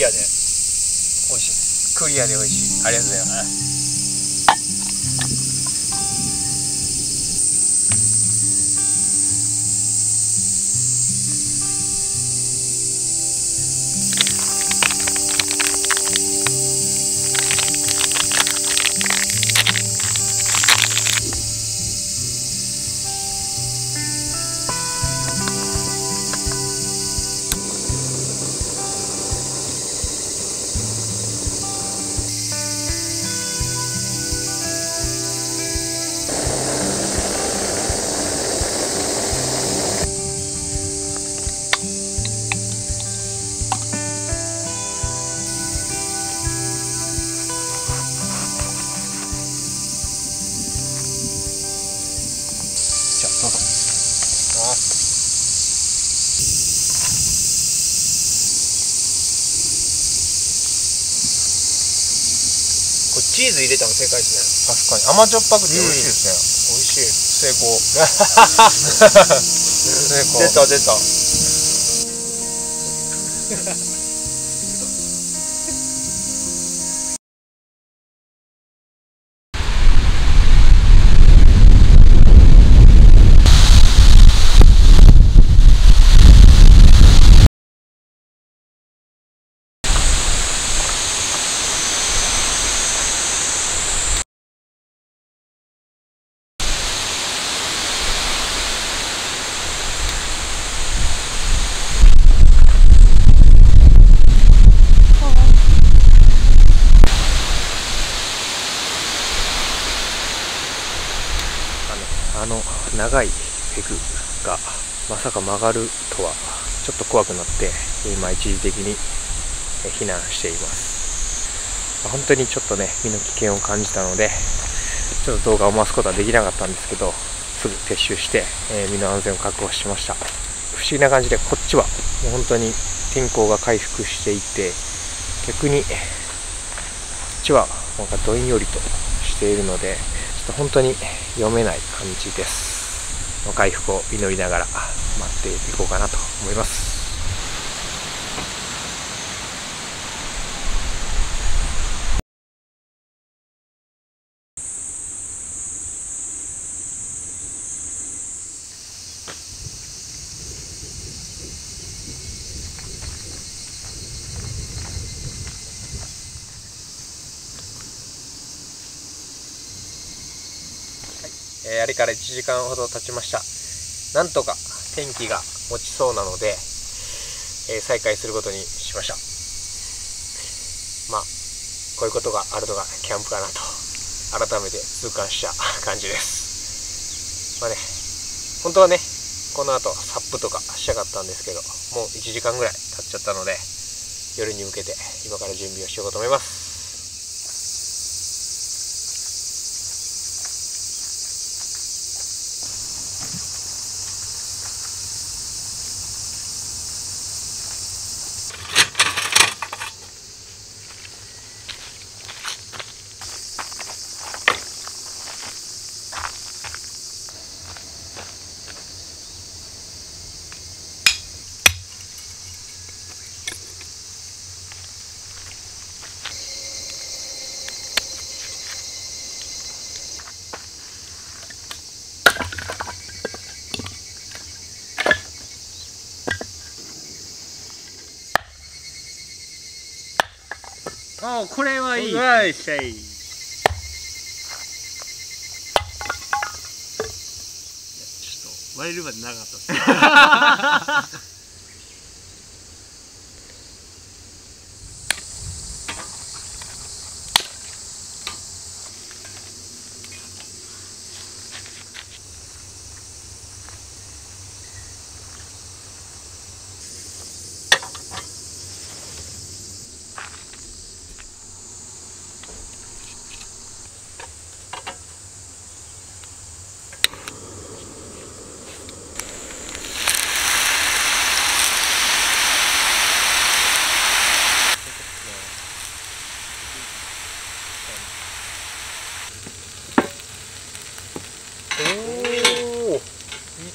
リアで。美味しい。クリアで美味しい。ありがとうございます。チーズ入れたの正解です確かに。甘じょっぱくて美味しいですね、ね美味しい成功。成功。出た出た あの長いペグがまさか曲がるとはちょっと怖くなって今一時的に避難しています。本当にちょっとね身の危険を感じたのでちょっと動画を回すことはできなかったんですけどすぐ撤収して、え身の安全を確保しました。不思議な感じでこっちはもう本当に天候が回復していて逆にこっちはなんかどんよりとしているのでちょっと本当に読めない感じです。の回復を祈りながら待っていこうかなと思います。えーあれから1時間ほど経ちました。なんとか天気が持ちそうなので、えー再開することにしました。まあこういうことがあるのがキャンプかなと改めて痛感した感じです。まあね本当はねこの後サップとかしたかったんですけどもう1時間ぐらい経っちゃったので夜に向けて今から準備をしようと思います。あこれはいい。わいしゃい割れるまでなかったっす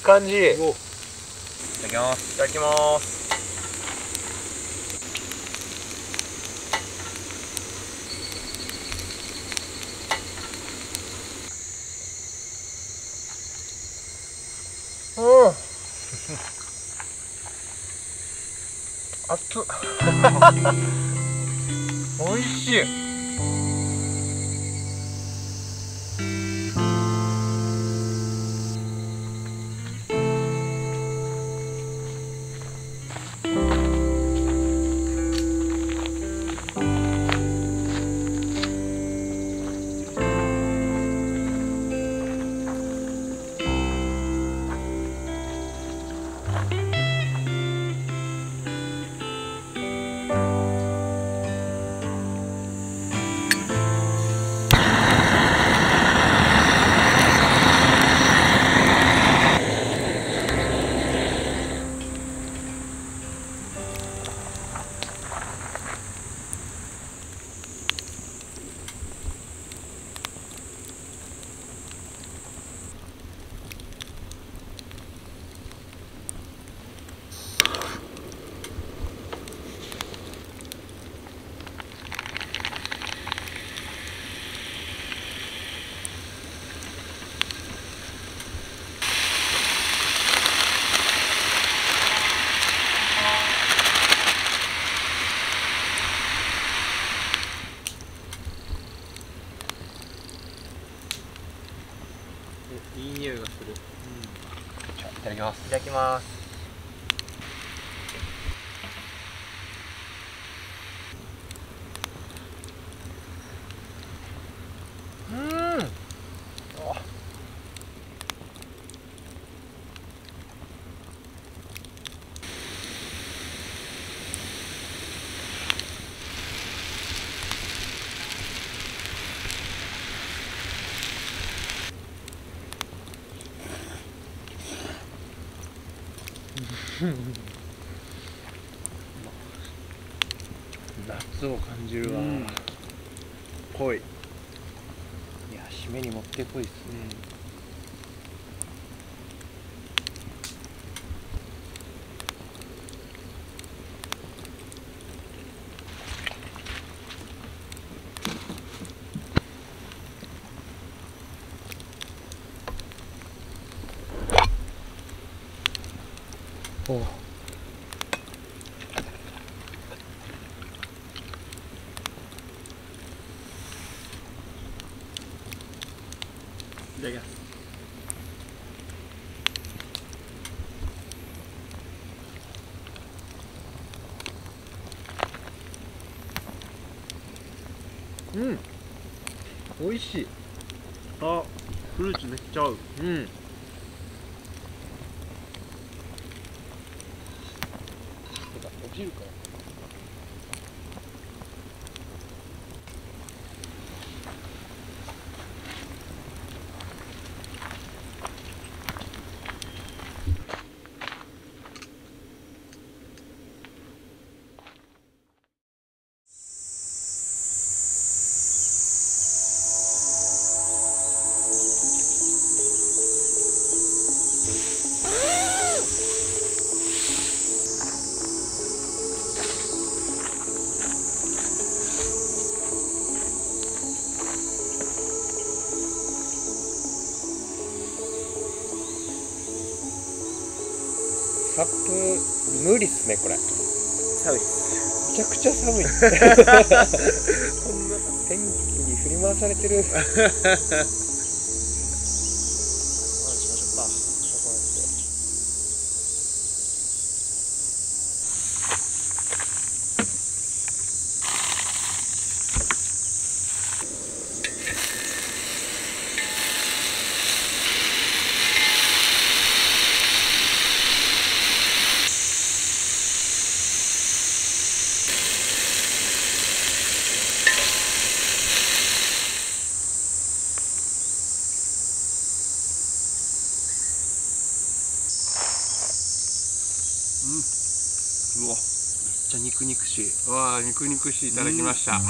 感じ。いただきます。いただきます。うん。熱っ。美味しいいますいただきますうん夏を感じるわ、うん濃い、いや締めにもってこいですね。うん。美味しい。あフルーツめっちゃ合う。うん。落ちるかサップ無理っすねこれ。寒いっすめちゃくちゃ寒い。こんな天気に振り回されてる まあしましょうかこうやってうわめっちゃ肉肉しい。わあ肉肉しい。いただきました、